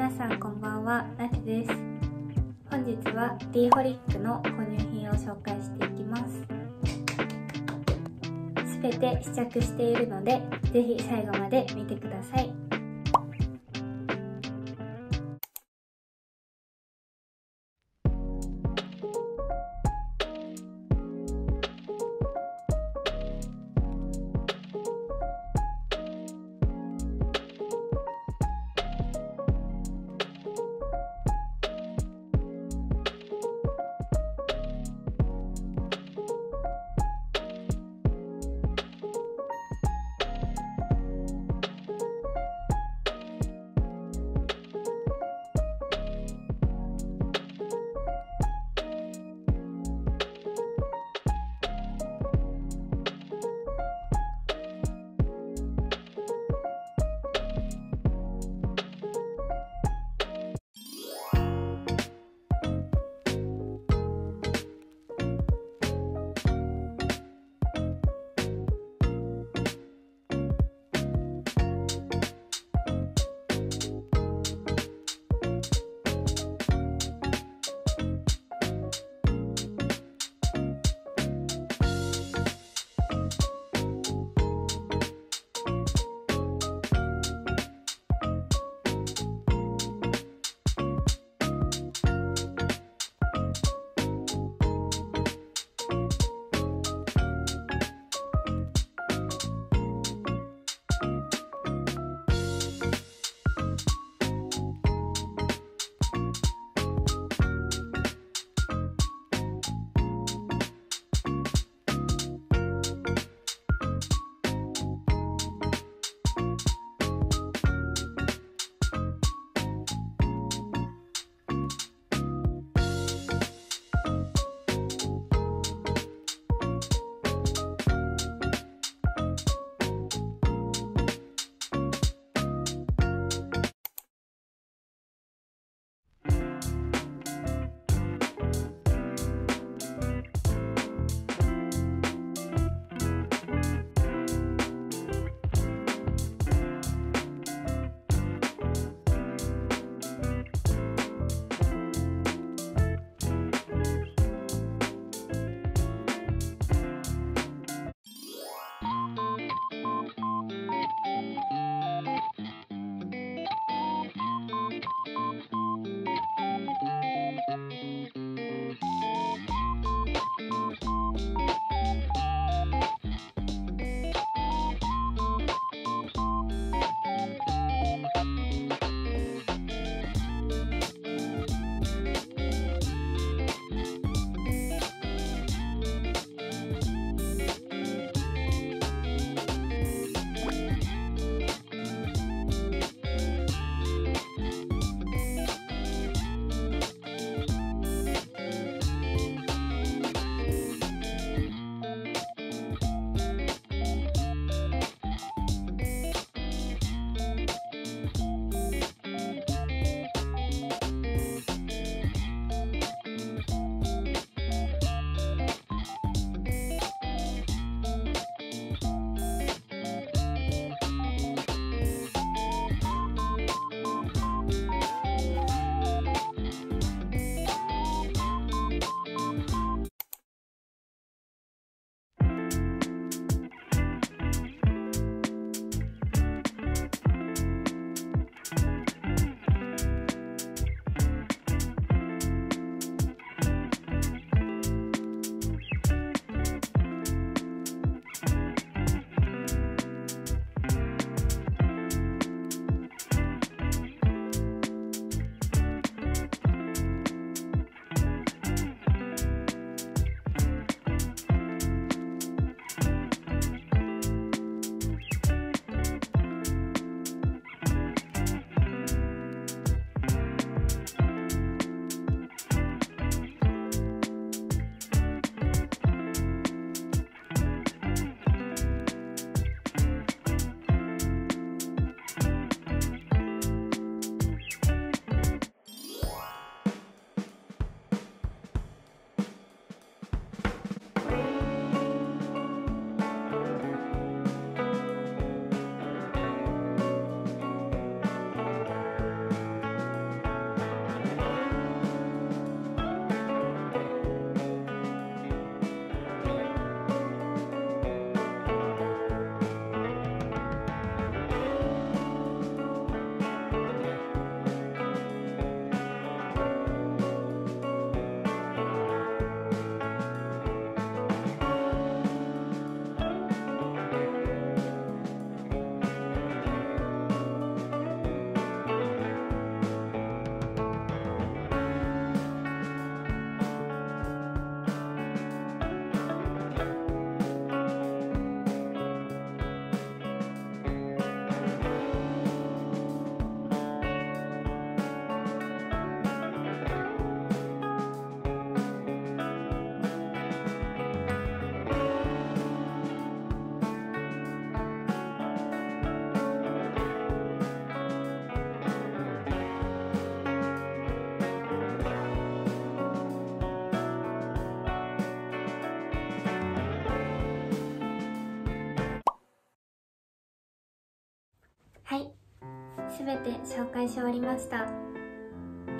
皆さんこんばんは、なきです。本日は D ホリックの購入品を紹介していきます。すべて試着しているのでぜひ最後まで見てください。すべて紹介し終わりました。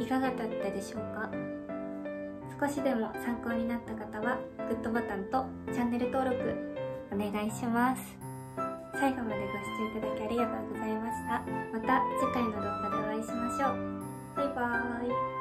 いかがだったでしょうか？少しでも参考になった方はグッドボタンとチャンネル登録お願いします。最後までご視聴いただきありがとうございました。また次回の動画でお会いしましょう。バイバーイ。